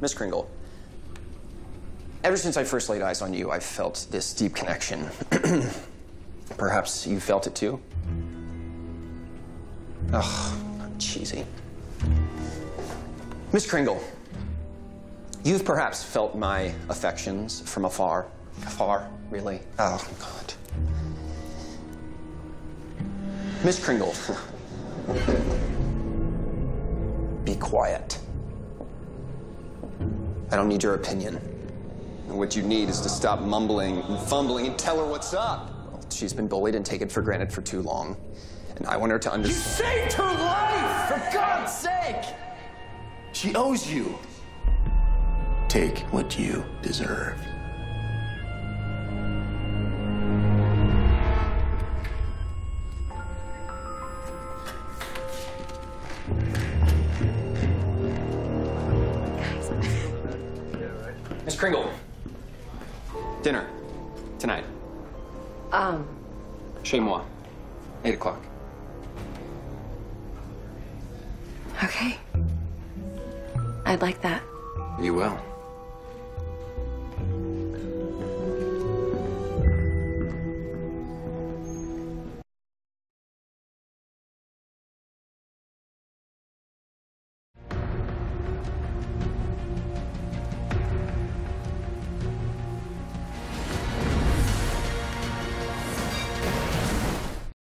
Miss Kringle, ever since I first laid eyes on you, I've felt this deep connection. Perhaps you felt it too? Ugh, I'm cheesy. Miss Kringle, you've perhaps felt my affections from afar. Afar, really? Oh, God. Miss Kringle, be quiet. I don't need your opinion. What you need is to stop mumbling and fumbling and tell her what's up. Well, she's been bullied and taken for granted for too long. And I want her to understand. You saved her life, for God's sake! She owes you. Take what you deserve. Miss Kringle, dinner tonight. Um, Chez moi. Eight o'clock. okay. I'd like that. You will.